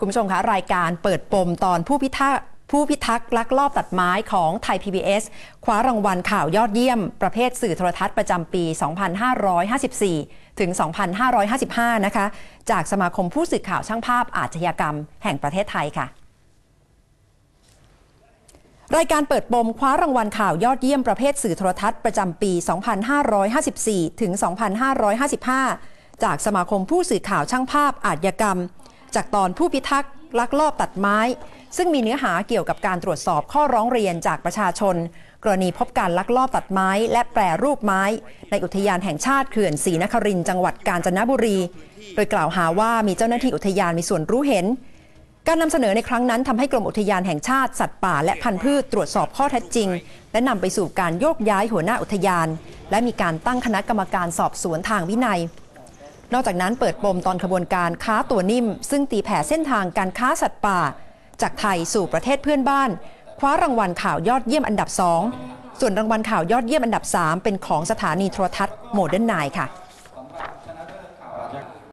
คุณผู้ชมคะรายการเปิดปมตอนผู้พิทักษ์ผู้พิทักษ์ลักลอบตัดไม้ของไทย PBS คว้ารางวัลข่าวยอดเยี่ยม ประเภทสื่อโทรทัศน์ประจำปี 2554 ถึง 2555 นะคะ จากสมาคมผู้สื่อข่าวช่างภาพอาชญากรรม แห่งประเทศไทยค่ะ รายการเปิดปมคว้ารางวัลข่าวยอดเยี่ยมประเภทสื่อโทรทัศน์ประจำปี 2554 ถึง 2555 จากสมาคมผู้สื่อข่าวช่างภาพอาชญากรรม จากตอนผู้พิทักษ์ลักลอบตัดไม้ ซึ่งมีเนื้อหาเกี่ยวกับการตรวจสอบข้อร้องเรียนจากประชาชน กรณีพบการลักลอบตัดไม้ และแปรรูปไม้ ในอุทยานแห่งชาติเขื่อนศรีนครินจังหวัดกาญจนบุรี โดยกล่าวหาว่ามีเจ้าหน้าที่อุทยานมีส่วนรู้เห็น การนำเสนอในครั้งนั้นทำให้กรมอุทยานแห่งชาติสัตว์ป่าและพันธุ์พืชตรวจสอบข้อเท็จจริง และนำไปสู่การโยกย้ายหัวหน้าอุทยาน และมีการตั้งคณะกรรมการสอบสวนทางวินัย นอกจากนั้นเปิดปมตอนขบวนการค้าตัวนิ่ม ซึ่งตีแผ่เส้นทางการค้าสัตว์ป่า จากไทยสู่ประเทศเพื่อนบ้าน คว้ารางวัลข่าวยอดเยี่ยมอันดับ 2 ส่วนรางวัลข่าวยอดเยี่ยมอันดับ 3 เป็นของสถานีโทรทัศน์โมเดิร์นไนน์ค่ะ